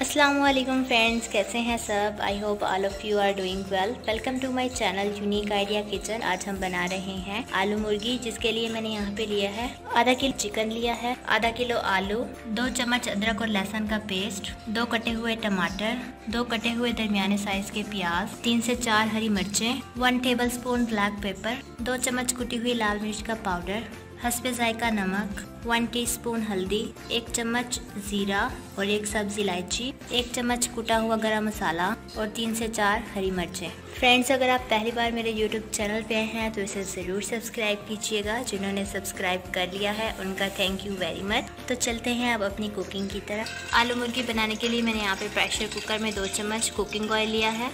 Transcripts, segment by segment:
Aslam friends कैसे हैं सब? I hope all of you are doing well welcome to my channel unique idea kitchen आज हम बना रहे हैं आलू मुर्गी, जिसके लिए मैंने यहाँ पे लिया है आधा किलो चिकन लिया है, आधा किलो आलू, दो चम्मच अदरक और लहसुन का पेस्ट दो कटे हुए टमाटर, दो कटे हुए दरमियाने साइज़ के प्याज, तीन से चार हरी मिर्चें one tablespoon black pepper दो चम्मच कुटी हुई लाल मिर्च का पाउडर हंसपे जायका नमक, वन टीस्पून हल्दी, एक चम्मच ज़ीरा और एक सब्ज़ी इलायची, एक चम्मच कुटा हुआ गरम मसाला और तीन से चार हरी मिर्चें। फ्रेंड्स अगर आप पहली बार मेरे यूट्यूब चैनल पे हैं तो इसे ज़रूर सब्सक्राइब कीजिएगा। जिन्होंने सब्सक्राइब कर लिया है, उनका थैंक यू वेरी मच तो चलते हैं अब अपनी कुकिंग की तरफ़। आलू मुर्गी बनाने के लिए मैंने यहाँ पे प्रेशर कुकर में दो चम्मच कुकिंग ऑयल लिया है।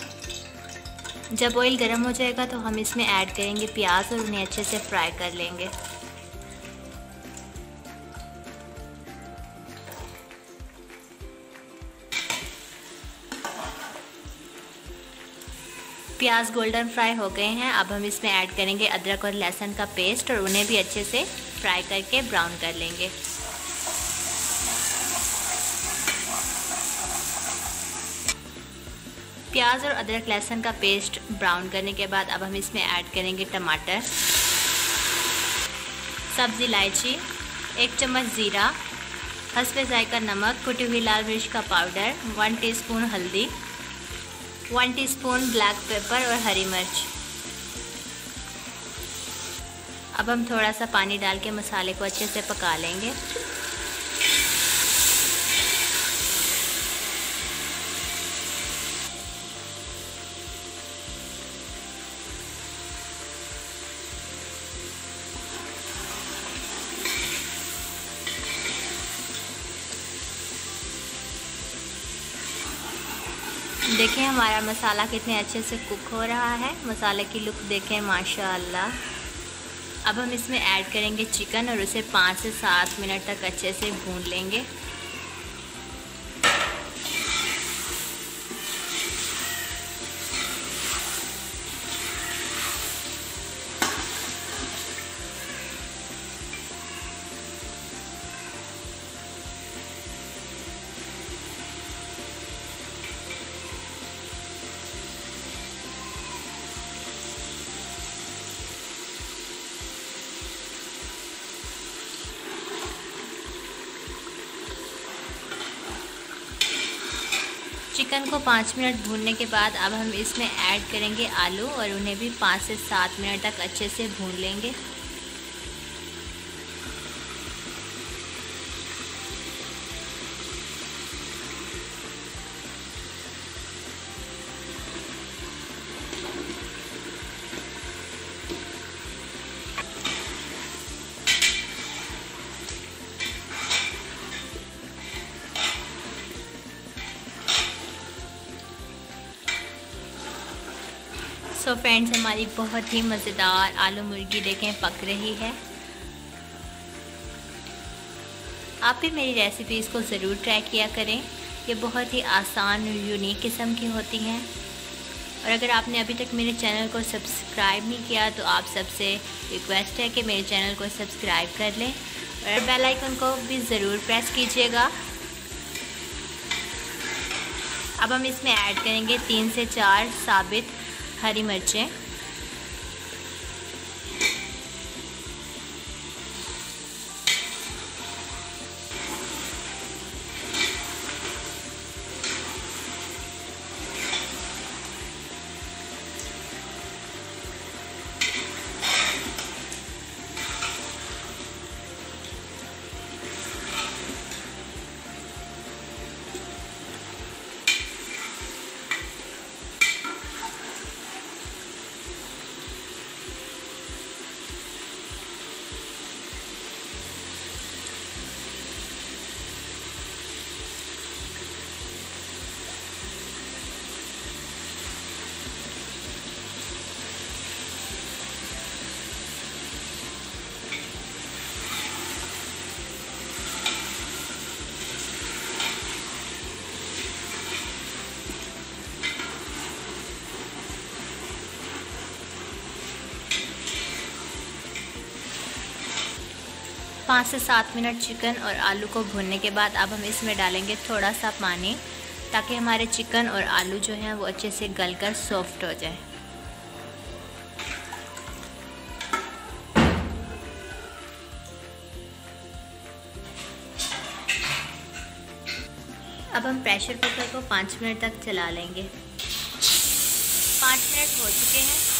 जब ऑयल गर्म हो जाएगा तो हम इसमें ऐड करेंगे प्याज और उन्हें अच्छे से फ्राई कर लेंगे। प्याज गोल्डन फ्राई हो गए हैं। अब हम इसमें ऐड करेंगे अदरक और लहसुन का पेस्ट और उन्हें भी अच्छे से फ्राई करके ब्राउन कर लेंगे। प्याज और अदरक, लहसुन का पेस्ट ब्राउन करने के बाद अब हम इसमें ऐड करेंगे टमाटर। सब्ज़ी इलायची, एक चम्मच ज़ीरा हंसपे जायका नमक कुटी हुई लाल मिर्च का पाउडर, वन टीस्पून हल्दी वन टीस्पून ब्लैक पेपर और हरी मिर्च। अब हम थोड़ा सा पानी डाल के मसाले को अच्छे से पका लेंगे। देखें, हमारा मसाला कितने अच्छे से कुक हो रहा है। मसाले की लुक देखें, माशाल्लाह। अब हम इसमें ऐड करेंगे चिकन और उसे पाँच से सात मिनट तक अच्छे से भून लेंगे। चिकन को पाँच मिनट भूनने के बाद अब हम इसमें ऐड करेंगे आलू और उन्हें भी पाँच से सात मिनट तक अच्छे से भून लेंगे। So फ्रेंड्स हमारी बहुत ही मज़ेदार आलू मुर्गी देखें, पक रही है। आप भी मेरी रेसिपीज़ को ज़रूर ट्राई किया करें। ये बहुत ही आसान और यूनिक किस्म की होती हैं। और अगर आपने अभी तक मेरे चैनल को सब्सक्राइब नहीं किया तो आप सबसे रिक्वेस्ट है कि मेरे चैनल को सब्सक्राइब कर लें। और बेल आइकन को भी ज़रूर प्रेस कीजिएगा। अब हम इसमें ऐड करेंगे तीन से चार साबित हरी मिर्चें। पाँच से सात मिनट चिकन और आलू को भूनने के बाद अब हम इसमें डालेंगे थोड़ा सा पानी, ताकि हमारे चिकन और आलू जो हैं वो अच्छे से गल कर सॉफ्ट हो जाए। अब हम प्रेशर कुकर को पाँच मिनट तक चला लेंगे। पाँच मिनट हो चुके हैं।